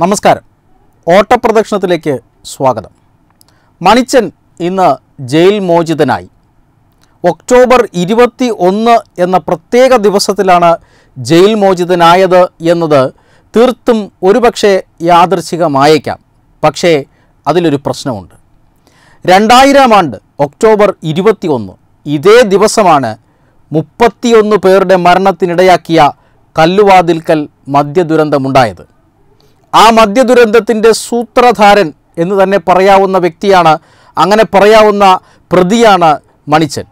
നമസ്കാരം. ഓട്ടപ്രദക്ഷിണത്തിലേക്ക് സ്വാഗതം. മണിച്ചൻ ഇന്ന് ജയിൽ മോചിതനായി. ഒക്ടോബർ ഇരുപത്തി ഒന്ന് എന്ന പ്രത്യേക ദിവസത്തിലാണ് ജയിൽ മോചിതനായത് എന്നത് തീർത്തും ഒരുപക്ഷെ യാദൃശികമായേക്കാം. പക്ഷേ അതിലൊരു പ്രശ്നമുണ്ട്. രണ്ടായിരം ആണ്ട് ഒക്ടോബർ ഇരുപത്തി ഒന്ന് ഇതേ ദിവസമാണ് മുപ്പത്തിയൊന്ന് പേരുടെ മരണത്തിനിടയാക്കിയ കല്ലുവാതിൽക്കൽ മദ്യദുരന്തമുണ്ടായത്. ആ മദ്യദുരന്തത്തിന്റെ സൂത്രധാരൻ എന്ന് തന്നെ പറയാവുന്ന വ്യക്തിയാണ് അങ്ങനെ പറയാവുന്ന പ്രതിയാണ് മണിച്ചൻ.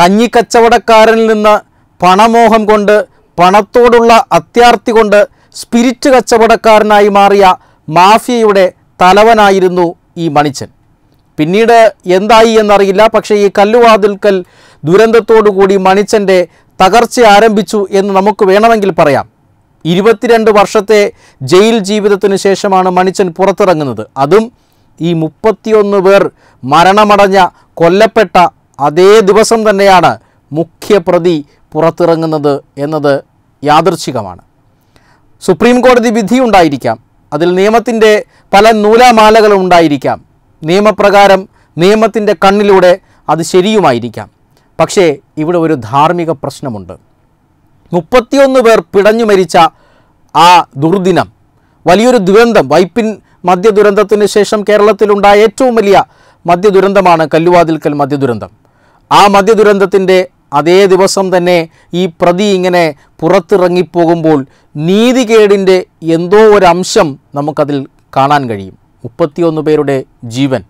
കഞ്ഞിക്കച്ചവടക്കാരനിൽ നിന്ന് പണമോഹം കൊണ്ട് പണത്തോടുള്ള അത്യാർത്തി കൊണ്ട് സ്പിരിറ്റ് കച്ചവടക്കാരനായി മാറിയ മാഫിയയുടെ തലവനായിരുന്നു ഈ മണിച്ചൻ. പിന്നീട് എന്തായി എന്നറിയില്ല പക്ഷേ ഈ കല്ലുവാതിൽക്കൽ ദുരന്തത്തോടുകൂടി മണിച്ചന്റെ തകർച്ച ആരംഭിച്ചു എന്ന് നമുക്ക് വേണമെങ്കിൽ പറയാം. ഇരുപത്തിരണ്ട് വർഷത്തെ ജയിൽ ജീവിതത്തിന് ശേഷമാണ് മണിച്ചൻ പുറത്തിറങ്ങുന്നത്. അതും ഈ മുപ്പത്തിയൊന്ന് പേർ മരണമടഞ്ഞ കൊല്ലപ്പെട്ട അതേ ദിവസം തന്നെയാണ് മുഖ്യപ്രതി പുറത്തിറങ്ങുന്നത് എന്നത് യാദൃച്ഛികമാണ്. സുപ്രീം കോടതി വിധിയുണ്ടായിരിക്കാം അതിൽ നിയമത്തിന്റെ പല നൂലാമാലകളും ഉണ്ടായിരിക്കാം. നിയമപ്രകാരം നിയമത്തിന്റെ കണ്ണിലൂടെ അത് ശരിയുമായിരിക്കാം. പക്ഷേ ഇവിടെ ഒരു ധാർമ്മിക പ്രശ്നമുണ്ട്. മുപ്പത്തിയൊന്ന് പേർ പിടഞ്ഞു മരിച്ച ആ ദുർദിനം. വലിയൊരു ദുരന്തം. വൈപ്പിൻ മദ്യ ദുരന്തത്തിന് ശേഷം കേരളത്തിലുണ്ടായ ഏറ്റവും വലിയ മദ്യ ദുരന്തമാണ് കല്ലുവാതിൽക്കൽ മദ്യ ദുരന്തം ആ മദ്യ ദുരന്തത്തിന്റെ അതേ ദിവസം തന്നെ ഈ പ്രതി ഇങ്ങനെ പുറത്തിറങ്ങിപ്പോകുമ്പോൾ നീതികേടിന്റെ എന്തോ ഒരംശം നമുക്കതിൽ കാണാൻ കഴിയും. മുപ്പത്തിയൊന്ന് പേരുടെ ജീവൻ.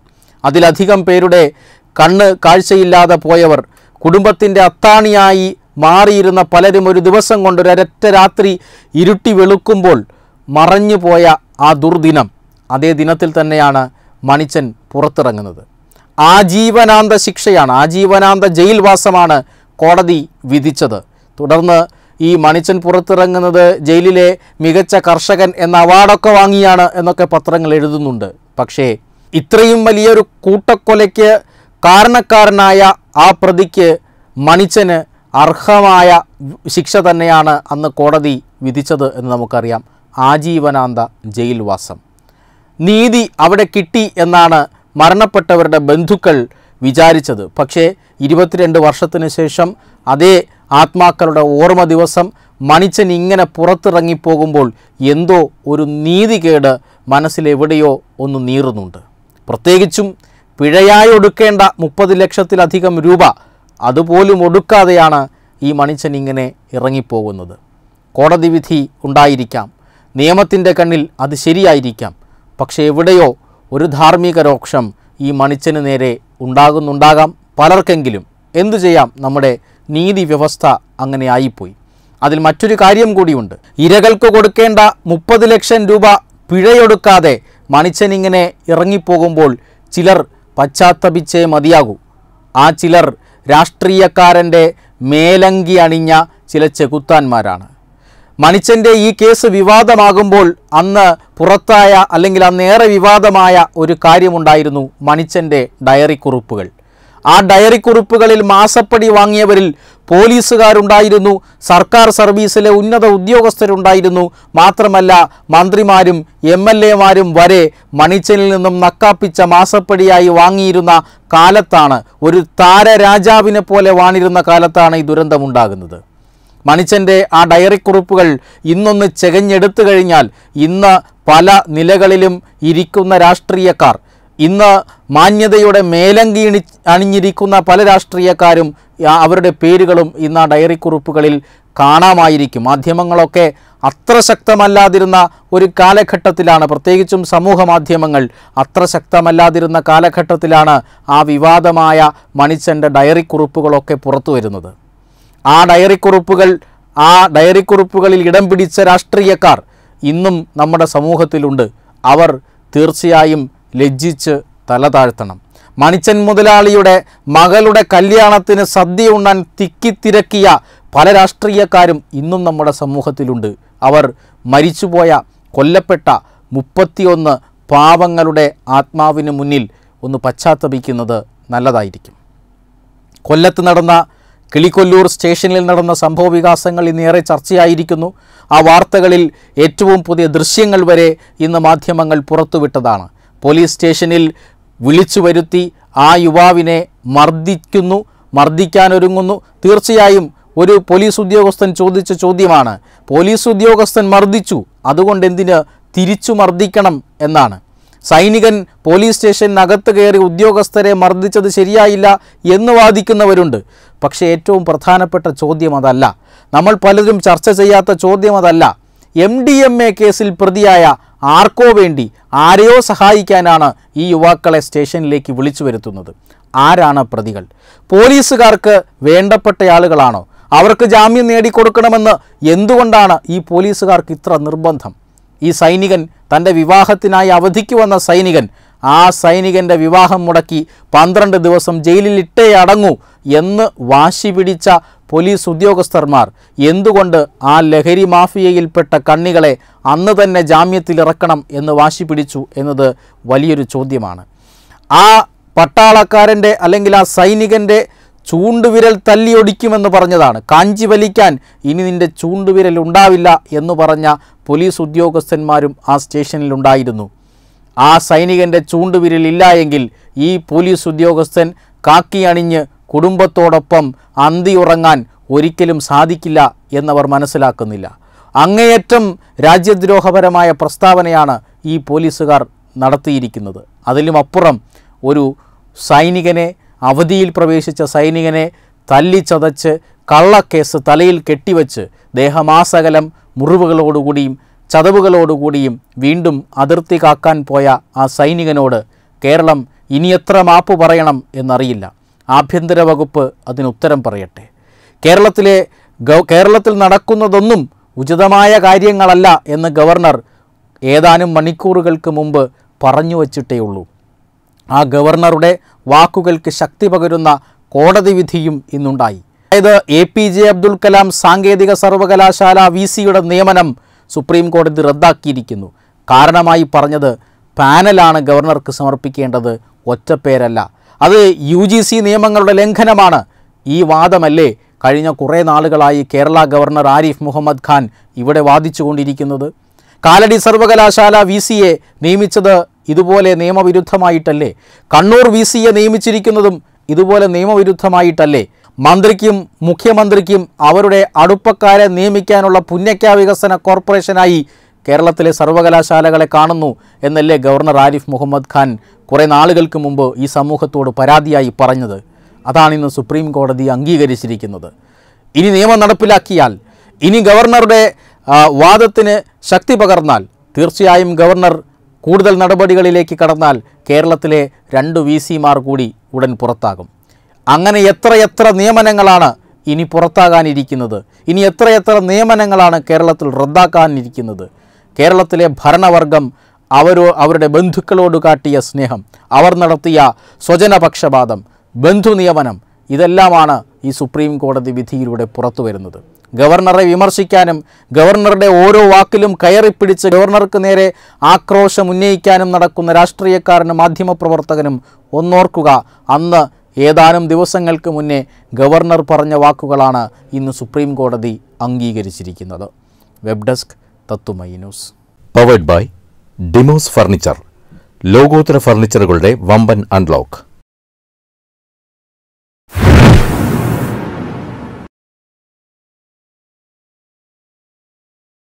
അതിലധികം പേരുടെ കണ്ണ് കാഴ്ചയില്ലാതെ പോയവർ കുടുംബത്തിന്റെ അത്താണിയായി മാറിയിരുന്ന പലരും ഒരു ദിവസം കൊണ്ട് ഒരൊറ്റ രാത്രി ഇരുട്ടി വെളുക്കുമ്പോൾ മറഞ്ഞു പോയ ആ ദുർദിനം. അതേ ദിനത്തിൽ തന്നെയാണ് മണിച്ചൻ പുറത്തിറങ്ങുന്നത്. ആജീവനാന്ത ശിക്ഷയാണ് ആജീവനാന്ത ജയിൽവാസമാണ് കോടതി വിധിച്ചത്. തുടർന്ന് ഈ മണിച്ചൻ പുറത്തിറങ്ങുന്നത് ജയിലിലെ മികച്ച കർഷകൻ എന്ന അവാർഡൊക്കെ വാങ്ങിയാണ് എന്നൊക്കെ പത്രങ്ങൾ എഴുതുന്നുണ്ട്. പക്ഷേ ഇത്രയും വലിയൊരു കൂട്ടക്കൊലയ്ക്ക് കാരണക്കാരനായ ആ പ്രതിക്ക് മണിച്ചന് അർഹമായ ശിക്ഷ തന്നെയാണ് അന്ന് കോടതി വിധിച്ചത് എന്ന് നമുക്കറിയാം. ആജീവനാന്ത ജയിൽവാസം നീതി അവിടെ കിട്ടി എന്നാണ് മരണപ്പെട്ടവരുടെ ബന്ധുക്കൾ വിചാരിച്ചത്. പക്ഷേ ഇരുപത്തിരണ്ട് വർഷത്തിന് ശേഷം അതേ ആത്മാക്കളുടെ ഓർമ്മ ദിവസം മണിച്ചൻ ഇങ്ങനെ പുറത്തിറങ്ങിപ്പോകുമ്പോൾ എന്തോ ഒരു നീതികേട് മനസ്സിലെവിടെയോ ഒന്ന് നീറുന്നുണ്ട്. പ്രത്യേകിച്ചും പിഴയായി ഒടുക്കേണ്ട മുപ്പത് ലക്ഷത്തിലധികം രൂപ അതുപോലും ഒടുക്കാതെയാണ് ഈ മണിച്ചൻ ഇങ്ങനെ ഇറങ്ങിപ്പോകുന്നത്. കോടതി വിധി ഉണ്ടായിരിക്കാം. നിയമത്തിന്റെ കണ്ണിൽ അത് ശരിയായിരിക്കാം. പക്ഷേ എവിടെയോ ഒരു ധാർമ്മിക രോക്ഷം ഈ മണിച്ചന് നേരെ ഉണ്ടാകുന്നുണ്ടാകാം പലർക്കെങ്കിലും. എന്തു ചെയ്യാം? നമ്മുടെ നീതി വ്യവസ്ഥ അങ്ങനെ ആയിപ്പോയി. അതിൽ മറ്റൊരു കാര്യം കൂടിയുണ്ട്. ഇരകൾക്ക് കൊടുക്കേണ്ട മുപ്പത് ലക്ഷം രൂപ പിഴയൊടുക്കാതെ മണിച്ചനിങ്ങനെ ഇറങ്ങിപ്പോകുമ്പോൾ ചിലർ പശ്ചാത്തപിച്ചേ മതിയാകൂ. ആ ചിലർ രാഷ്ട്രീയക്കാരന്റെ മേലങ്കി അണിഞ്ഞ ചില ചെകുത്താന്മാരാണ്. മണിച്ചന്റെ ഈ കേസ് വിവാദമാകുമ്പോൾ അന്ന് പുറത്തായ അല്ലെങ്കിൽ അന്നേറെ വിവാദമായ ഒരു കാര്യമുണ്ടായിരുന്നു മണിച്ചന്റെ ഡയറി കുറിപ്പുകൾ. ആ ഡയറി കുറിപ്പുകളിൽ മാസപ്പടി വാങ്ങിയവരിൽ പോലീസുകാരുണ്ടായിരുന്നു. സർക്കാർ സർവീസിലെ ഉന്നത ഉദ്യോഗസ്ഥരുണ്ടായിരുന്നു. മാത്രമല്ല മന്ത്രിമാരും എം എൽ എമാരും വരെ മണിച്ചനിൽ നിന്നും നക്കാപ്പിച്ച മാസപ്പടിയായി വാങ്ങിയിരുന്ന കാലത്താണ് ഒരു താരരാജാവിനെ പോലെ വാണിരുന്ന കാലത്താണ് ഈ ദുരന്തമുണ്ടാകുന്നത്. മണിച്ചന്റെ ആ ഡയറി കുറിപ്പുകൾ ഇന്നൊന്ന് ചെകഞ്ഞെടുത്തു കഴിഞ്ഞാൽ ഇന്ന് പല നിലകളിലും ഇരിക്കുന്ന രാഷ്ട്രീയക്കാർ ഇന്ന് മാന്യതയുടെ മേലങ്കി ഇണി അണിഞ്ഞിരിക്കുന്ന പല രാഷ്ട്രീയക്കാരും അവരുടെ പേരുകളും ഇന്ന് ആ ഡയറി കുറിപ്പുകളിൽ കാണാമായിരിക്കും. മാധ്യമങ്ങളൊക്കെ അത്ര ശക്തമല്ലാതിരുന്ന ഒരു കാലഘട്ടത്തിലാണ് പ്രത്യേകിച്ചും സമൂഹ മാധ്യമങ്ങൾ അത്ര ശക്തമല്ലാതിരുന്ന കാലഘട്ടത്തിലാണ് ആ വിവാദമായ മണിച്ചന്റെ ഡയറി കുറിപ്പുകളൊക്കെ പുറത്തു വരുന്നത്. ആ ഡയറി കുറിപ്പുകൾ ആ ഡയറി കുറിപ്പുകളിൽ ഇടം പിടിച്ച രാഷ്ട്രീയക്കാർ ഇന്നും നമ്മുടെ സമൂഹത്തിലുണ്ട്. അവർ തീർച്ചയായും ലജ്ജിച്ച് തല താഴ്ത്തണം. മണിച്ചൻ മുതലാളിയുടെ മകളുടെ കല്യാണത്തിന് സദ്യ ഉണ്ണാൻ തിക്കിത്തിരക്കിയ പല രാഷ്ട്രീയക്കാരും ഇന്നും നമ്മുടെ സമൂഹത്തിലുണ്ട്. അവർ മരിച്ചുപോയ കൊല്ലപ്പെട്ട മുപ്പത്തിയൊന്ന് പാവങ്ങളുടെ ആത്മാവിന് മുന്നിൽ ഒന്ന് പശ്ചാത്തപിക്കുന്നത് നല്ലതായിരിക്കും. കൊല്ലത്ത് നടന്ന കിളിക്കൊല്ലൂർ സ്റ്റേഷനിൽ നടന്ന സംഭവ വികാസങ്ങൾ ഇന്നേറെ ചർച്ചയായിരിക്കുന്നു. ആ വാർത്തകളിൽ ഏറ്റവും പുതിയ ദൃശ്യങ്ങൾ വരെ ഇന്ന് മാധ്യമങ്ങൾ പുറത്തുവിട്ടതാണ്. പോലീസ് സ്റ്റേഷനിൽ വിളിച്ചു വരുത്തി ആ യുവാവിനെ മർദ്ദിക്കുന്നു മർദ്ദിക്കാനൊരുങ്ങുന്നു. തീർച്ചയായും ഒരു പോലീസ് ഉദ്യോഗസ്ഥൻ ചോദിച്ച ചോദ്യമാണ്. പോലീസ് ഉദ്യോഗസ്ഥൻ മർദ്ദിച്ചു. അതുകൊണ്ട് എന്തിന് തിരിച്ചു മർദ്ദിക്കണം എന്നാണ്. സൈനികൻ പോലീസ് സ്റ്റേഷനകത്ത് കയറി ഉദ്യോഗസ്ഥരെ മർദ്ദിച്ചത് ശരിയായില്ല എന്ന് വാദിക്കുന്നവരുണ്ട്. പക്ഷേ ഏറ്റവും പ്രധാനപ്പെട്ട ചോദ്യം അതല്ല. നമ്മൾ പലരും ചർച്ച ചെയ്യാത്ത ചോദ്യം അതല്ല. എം ഡി എം എ കേസിൽ പ്രതിയായ ആർക്കോ വേണ്ടി ആരെയോ സഹായിക്കാനാണ് ഈ യുവാക്കളെ സ്റ്റേഷനിലേക്ക് വിളിച്ചു വരുത്തുന്നത്. ആരാണ് പ്രതികൾ? പോലീസുകാർക്ക് വേണ്ടപ്പെട്ട ആളുകളാണോ? അവർക്ക് ജാമ്യം നേടിക്കൊടുക്കണമെന്ന് എന്തുകൊണ്ടാണ് ഈ പോലീസുകാർക്ക് ഇത്ര നിർബന്ധം? ഈ സൈനികൻ തന്റെ വിവാഹത്തിനായി അവധിക്ക് വന്ന സൈനികൻ ആ സൈനികന്റെ വിവാഹം മുടക്കി പന്ത്രണ്ട് ദിവസം ജയിലിൽ ഇട്ടേ അടങ്ങൂ എന്ന് വാശി പിടിച്ച പോലീസ് ഉദ്യോഗസ്ഥർമാർ എന്തുകൊണ്ട് ആ ലഹരി മാഫിയയിൽപ്പെട്ട കണ്ണികളെ അന്ന് തന്നെ ജാമ്യത്തിലിറക്കണം എന്ന് വാശി പിടിച്ചു എന്നത് വലിയൊരു ചോദ്യമാണ്. ആ പട്ടാളക്കാരന്റെ അല്ലെങ്കിൽ ആ സൈനികന്റെ ചൂണ്ടുവിരൽ തല്ലിയൊടിക്കുമെന്ന് പറഞ്ഞതാണ്. കാഞ്ചി വലിക്കാൻ ഇനി നിന്റെ ചൂണ്ടുവിരൽ ഉണ്ടാവില്ല എന്ന് പറഞ്ഞ പോലീസ് ഉദ്യോഗസ്ഥന്മാരും ആ സ്റ്റേഷനിലുണ്ടായിരുന്നു ആ സൈനികന്റെ ചൂണ്ടുവിരൽ ഇല്ല എങ്കിൽ ഈ പോലീസ് ഉദ്യോഗസ്ഥൻ കാക്കി അണിഞ്ഞ് കുടുംബത്തോടൊപ്പം അന്തി ഉറങ്ങാൻ ഒരിക്കലും സാധിക്കില്ല എന്നവർ മനസ്സിലാക്കുന്നില്ല. അങ്ങേയറ്റം രാജ്യദ്രോഹപരമായ പ്രസ്താവനയാണ് ഈ പോലീസുകാർ നടത്തിയിരിക്കുന്നത്. അതിലും അപ്പുറം ഒരു സൈനികനെ അവധിയിൽ പ്രവേശിച്ച സൈനികനെ തല്ലിച്ചതച്ച് കള്ളക്കേസ് തലയിൽ കെട്ടിവച്ച് ദേഹമാസകലം മുറിവുകളോടുകൂടിയും ചതവുകളോടുകൂടിയും വീണ്ടും അതിർത്തി കാക്കാൻ പോയ ആ സൈനികനോട് കേരളം ഇനി എത്ര മാപ്പ് പറയണം എന്നറിയില്ല. ആഭ്യന്തര വകുപ്പ് അതിന് ഉത്തരം പറയട്ടെ. കേരളത്തിലെ കേരളത്തിൽ നടക്കുന്നതൊന്നും ഉചിതമായ കാര്യങ്ങളല്ല എന്ന് ഗവർണർ ഏതാനും മണിക്കൂറുകൾക്ക് മുമ്പ് പറഞ്ഞു വച്ചിട്ടേ ഉള്ളൂ ആ ഗവർണറുടെ വാക്കുകൾക്ക് ശക്തി പകരുന്ന കോടതി വിധിയും ഇന്നുണ്ടായി. അതായത് A P J Abdul Kalam സാങ്കേതിക സർവകലാശാല വി സിയുടെ നിയമനം സുപ്രീം കോടതി റദ്ദാക്കിയിരിക്കുന്നു. കാരണമായി പറഞ്ഞത് പാനലാണ് ഗവർണർക്ക് സമർപ്പിക്കേണ്ടത് ഒറ്റപ്പേരല്ല. അത് യു ജി സി നിയമങ്ങളുടെ ലംഘനമാണ്. ഈ വാദമല്ലേ കഴിഞ്ഞ കുറേ നാളുകളായി കേരള ഗവർണർ ആരിഫ് മുഹമ്മദ് ഖാൻ ഇവിടെ വാദിച്ചുകൊണ്ടിരിക്കുന്നത്? കാലടി സർവകലാശാല വി നിയമിച്ചത് ഇതുപോലെ നിയമവിരുദ്ധമായിട്ടല്ലേ? കണ്ണൂർ വി നിയമിച്ചിരിക്കുന്നതും ഇതുപോലെ നിയമവിരുദ്ധമായിട്ടല്ലേ? മന്ത്രിക്കും മുഖ്യമന്ത്രിക്കും അവരുടെ അടുപ്പക്കാരെ നിയമിക്കാനുള്ള പുന്നക്ക വികസന കോർപ്പറേഷനായി കേരളത്തിലെ സർവകലാശാലകളെ കാണുന്നു എന്നല്ലേ ഗവർണർ ആരിഫ് മുഹമ്മദ് ഖാൻ കുറേ നാളുകൾക്ക് മുമ്പ് ഈ സമൂഹത്തോട് പരാതിയായി പറഞ്ഞത് അതാണ് ഇന്ന് സുപ്രീം കോടതി അംഗീകരിച്ചിരിക്കുന്നത്. ഇനി നിയമം നടപ്പിലാക്കിയാൽ ഇനി ഗവർണറുടെ വാദത്തിന് ശക്തി പകർന്നാൽ തീർച്ചയായും ഗവർണർ കൂടുതൽ നടപടികളിലേക്ക് കടന്നാൽ കേരളത്തിലെ രണ്ട് വി സിമാർ കൂടി ഉടൻ പുറത്താകും. അങ്ങനെ എത്രയെത്ര നിയമനങ്ങളാണ് ഇനി പുറത്താകാനിരിക്കുന്നത്? ഇനി എത്രയെത്ര നിയമനങ്ങളാണ് കേരളത്തിൽ റദ്ദാക്കാനിരിക്കുന്നത്? കേരളത്തിലെ ഭരണവർഗം അവരോ അവരുടെ ബന്ധുക്കളോട് കാട്ടിയ സ്നേഹം അവർ നടത്തിയ സ്വജനപക്ഷപാതം ബന്ധു നിയമനം ഇതെല്ലാമാണ് ഈ സുപ്രീം കോടതി വിധിയിലൂടെ പുറത്തു വരുന്നത്. ഗവർണറെ വിമർശിക്കാനും ഗവർണറുടെ ഓരോ വാക്കിലും കയറിപ്പിടിച്ച് ഗവർണർക്ക് നേരെ ആക്രോശം ഉന്നയിക്കാനും നടക്കുന്ന രാഷ്ട്രീയക്കാരനും മാധ്യമപ്രവർത്തകനും ഒന്നോർക്കുക അന്ന് ഏതാനും ദിവസങ്ങൾക്ക് മുന്നേ ഗവർണർ പറഞ്ഞ വാക്കുകളാണ് ഇന്ന് സുപ്രീം കോടതി അംഗീകരിച്ചിരിക്കുന്നത്. വെബ് ഡെസ്ക് തത്തുമൈ news. Powered by Demos furniture ലോകോത്തര ഫർണിച്ചറുകളുടെ വമ്പൻ അൺലോക്ക്